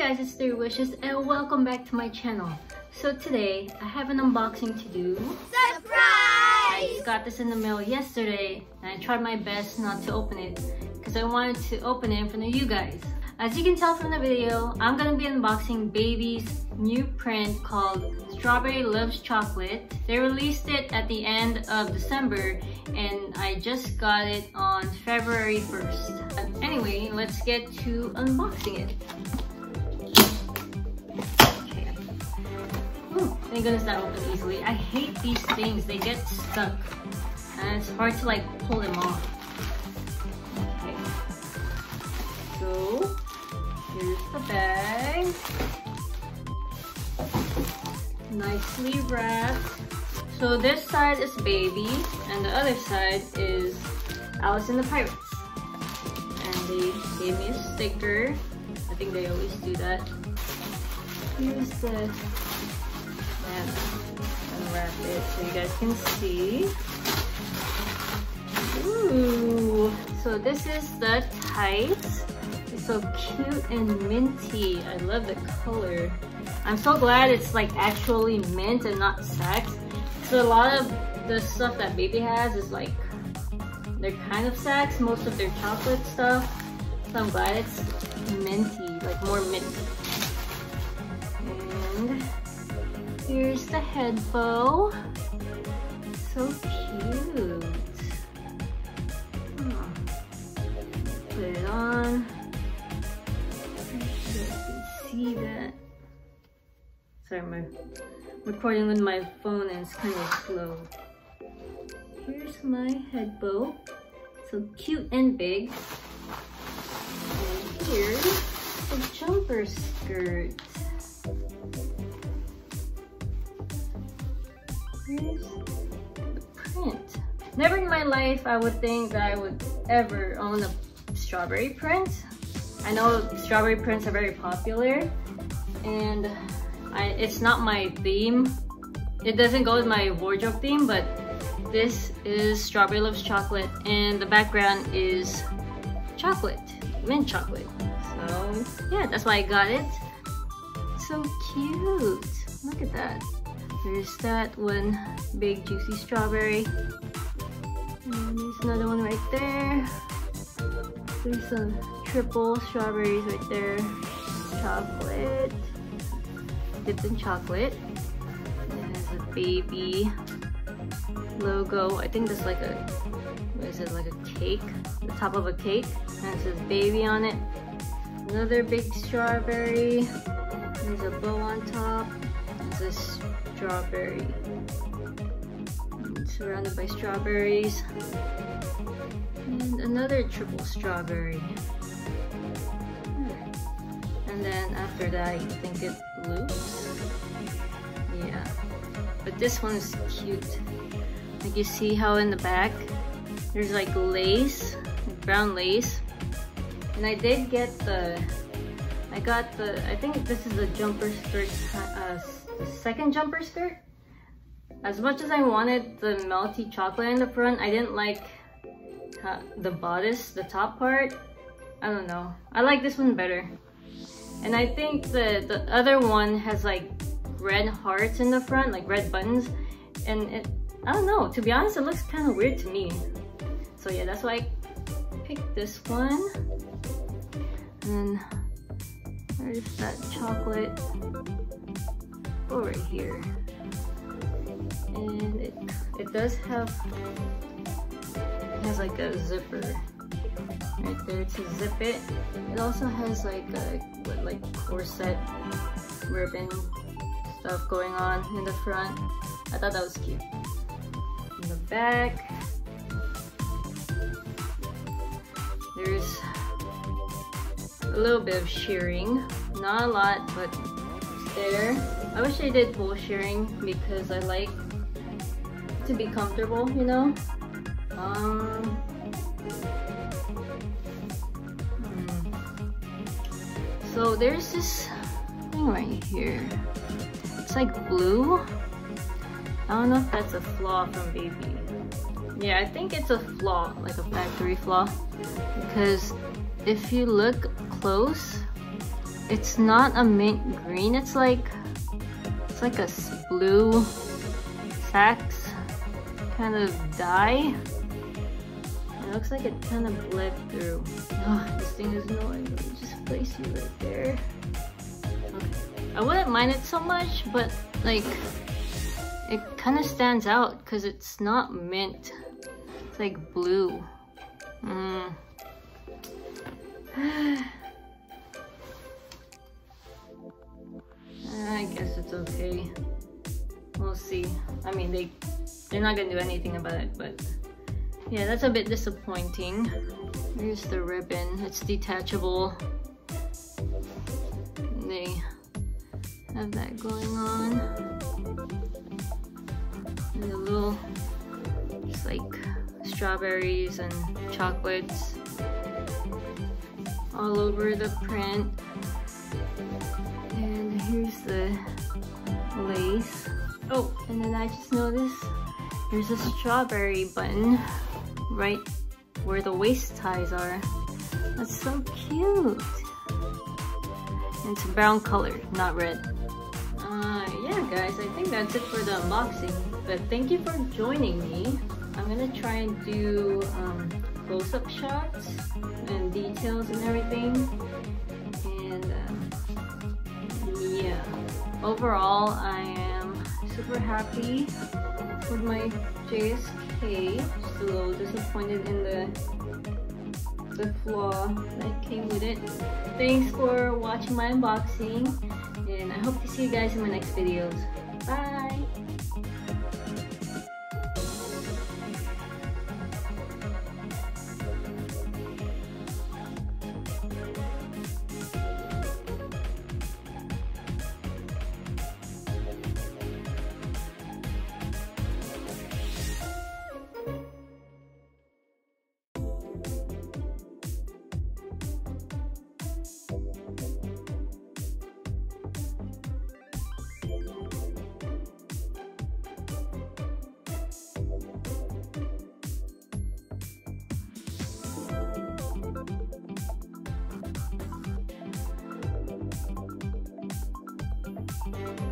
guys, it's Three Wishes and welcome back to my channel. So today, I have an unboxing to do. Surprise! I got this in the mail yesterday and I tried my best not to open it because I wanted to open it in front of you guys. As you can tell from the video, I'm gonna be unboxing Baby's new print called Strawberry Loves Chocolate. They released it at the end of December and I just got it on February 1st. Anyway, let's get to unboxing it. Thank goodness that opened easily. I hate these things, they get stuck. And it's hard to like pull them off. Okay. So, here's the bag. Nicely wrapped. So this side is baby and the other side is Alice and the Pirates. And they gave me a sticker. I think they always do that. Here's the and unwrap it so you guys can see. Ooh. So this is the tights. It's so cute and minty. I love the color. I'm so glad it's like actually mint and not sax. So a lot of the stuff that baby has is like, they're kind of sax, most of their chocolate stuff. So I'm glad it's minty, like more mint. Here's the head bow. So cute. Hmm. Put it on. Can see that. Sorry, my recording with my phone and it's kind of slow. Here's my head bow. So cute and big. And here's the jumper skirt. Never in my life I would think that I would ever own a strawberry print. I know strawberry prints are very popular and I, it's not my theme. It doesn't go with my wardrobe theme, but this is Strawberry Loves Chocolate and the background is chocolate, mint chocolate. So yeah, that's why I got it. So cute. Look at that. There's that one big juicy strawberry. And there's another one right there. There's some triple strawberries right there. Chocolate dipped in chocolate. It has a baby logo. I think that's like a, what is it, like a cake? The top of a cake. And it says baby on it. Another big strawberry. There's a bow on top. There's a strawberry. Surrounded by strawberries. And another triple strawberry. And then after that, I think it loops. Yeah. But this one is cute. Like you see how in the back, there's like lace, like brown lace. And I did get the, I got the, I think this is a jumper skirt, uh, second jumper skirt. As much as I wanted the melty chocolate in the front, I didn't like uh, the bodice, the top part. I don't know. I like this one better. And I think the, the other one has like red hearts in the front, like red buttons. And it, I don't know, to be honest, it looks kind of weird to me. So yeah, that's why I picked this one. And where's that chocolate? Over here. And it, it does have, it has like a zipper right there to zip it. It also has like a like corset ribbon stuff going on in the front. I thought that was cute. In the back, there's a little bit of shirring. Not a lot, but there. I wish I did full shirring because I like to be comfortable, you know? Um, So there's this thing right here. It's like blue. I don't know if that's a flaw from Baby. Yeah, I think it's a flaw, like a factory flaw. Because if you look close, it's not a mint green. It's like, it's like a blue sax kind of dye. It looks like it kind of bled through. Oh, this thing is annoying. Let me just place you right there. Okay. I wouldn't mind it so much, but like, it kind of stands out because it's not mint. It's like blue. Mm. I guess it's okay. We'll see. I mean, they, they're not gonna do anything about it, but yeah, that's a bit disappointing. Here's the ribbon. It's detachable. They have that going on. And a little, just like strawberries and chocolates all over the print. And here's the lace. Oh, and then I just noticed there's a strawberry button right where the waist ties are. That's so cute. And it's brown color, not red. Uh, yeah guys, I think that's it for the unboxing. But thank you for joining me. I'm gonna try and do um, close-up shots and details and everything. And uh, yeah, overall I am super happy with my JSK. Just a little disappointed in the the flaw that came with it. Thanks for watching my unboxing and I hope to see you guys in my next videos. Bye! Bye.